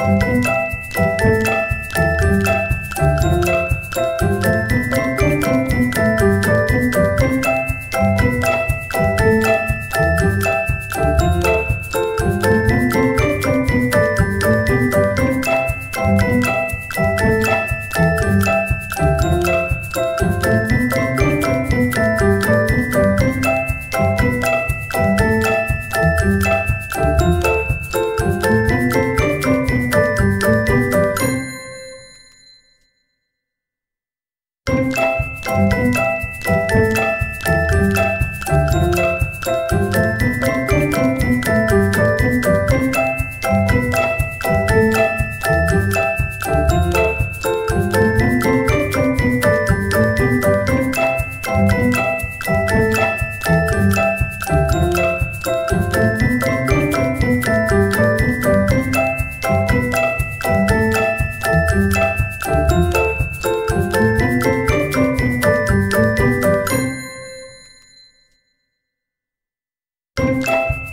Música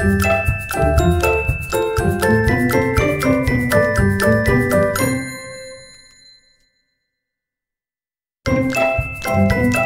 thank you